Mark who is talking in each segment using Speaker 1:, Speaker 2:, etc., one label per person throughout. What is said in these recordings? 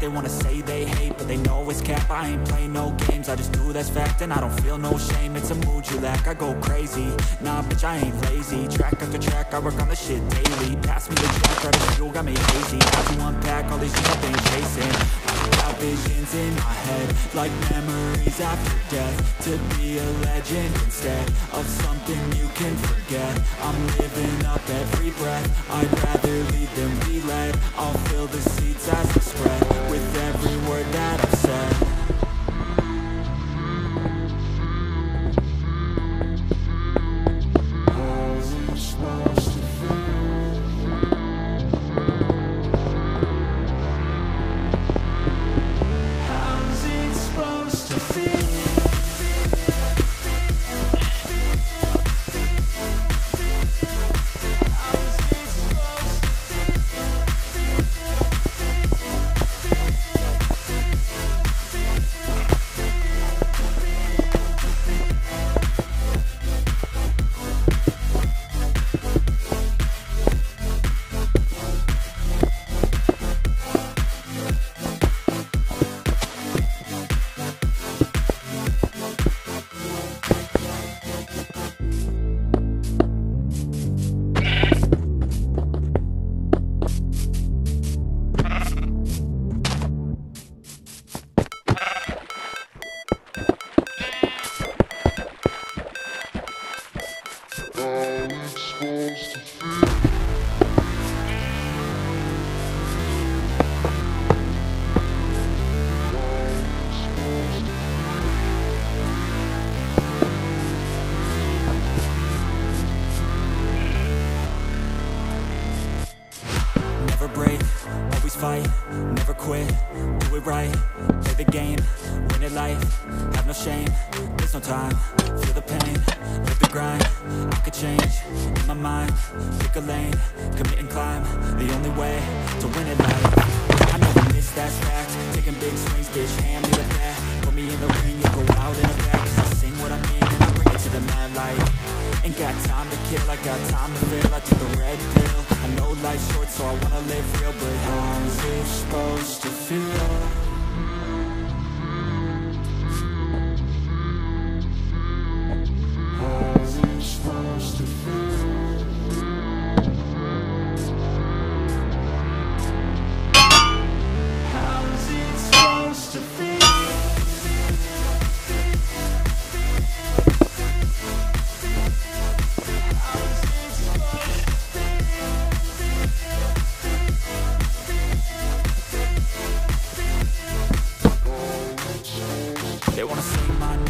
Speaker 1: They wanna say they hate, but they know it's cap. I ain't play no games, I just do that's fact And I don't feel no shame, it's a mood you lack I go crazy, nah bitch I ain't lazy. Track after track, I work on the shit daily. Pass me got me hazy Got to unpack all these shit I've been chasing. I got visions in my head Like memories after death To be a legend instead Of something you can forget. I'm living up every breath. I'd rather lead than be led I'll fill the seats as I spread With every word that I've said fight, never quit, do it right, play the game, win it life, have no shame, there's no time, feel the pain, live the grind, I could change, in my mind, pick a lane, commit and climb, the only way to win it life, I know never miss that fact, taking big swings, bitch, hand me the bat, put me in the ring, you go out in a bag, I sing what I mean and I bring it to the mad light, ain't got time to kill, I got time to feel, I took the red pill, know life's short so I wanna live real, but how's it supposed to feel? They wanna say my name,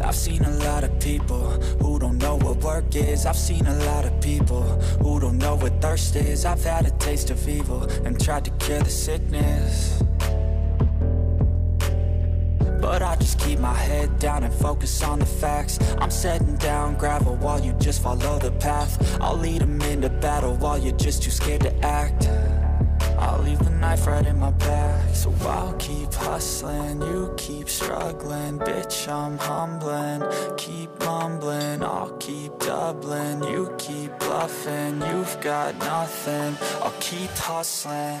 Speaker 1: I've seen a lot of people work is. I've seen a lot of people who don't know what thirst is. I've had a taste of evil and tried to cure the sickness. But I just keep my head down and focus on the facts. I'm setting down gravel while you just follow the path. I'll lead them into battle while you're just too scared to act I'll leave the knife right in my back So I'll keep hustling, you keep struggling Bitch, I'm humbling, keep mumbling I'll keep doubling, you keep bluffing You've got nothing, I'll keep hustling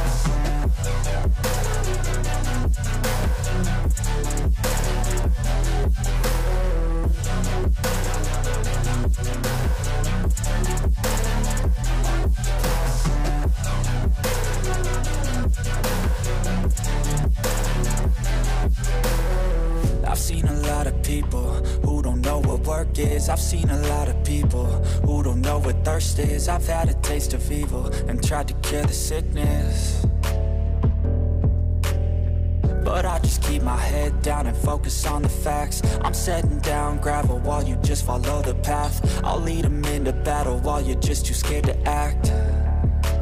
Speaker 1: is. I've seen a lot of people who don't know what thirst is. I've had a taste of evil and tried to cure the sickness But I just keep my head down and focus on the facts. I'm setting down gravel while you just follow the path. I'll lead them into battle while you're just too scared to act.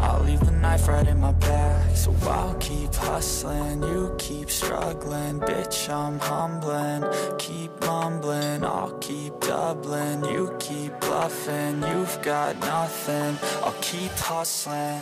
Speaker 1: I'll leave the knife right in my back So I'll keep hustling, you keep struggling Bitch, I'm humbling, keep mumbling I'll keep doubling, you keep bluffing You've got nothing, I'll keep hustling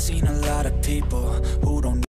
Speaker 1: seen a lot of people who don't